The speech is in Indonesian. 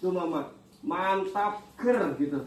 tuh mama mantap ker gitu